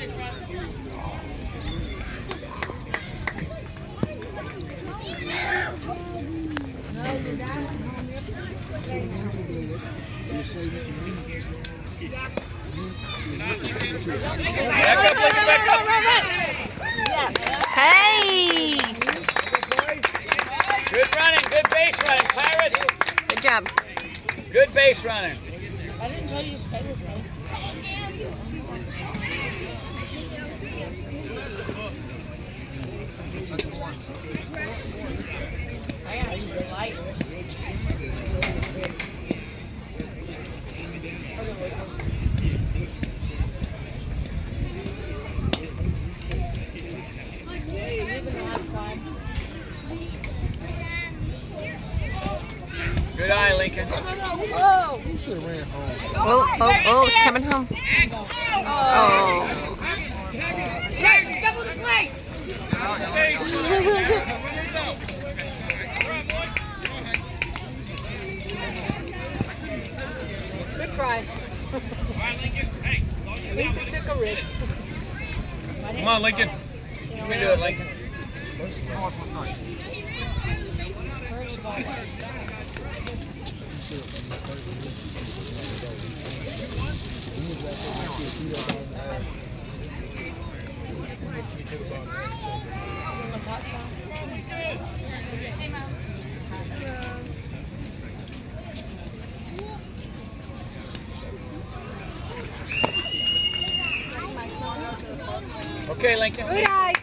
Back up, back up. Yes. Hey! Good running, good base running, Pirates. Good job. Good base running. I didn't tell you to stay with me. I you to light. Good eye, Lincoln. You should have ran home. Oh, oh, oh, it's coming home. Oh. Double the plate! Good try. At least he took a risk. Come on, Lincoln. You can do it, Lincoln. First of Okay, Lincoln. Good.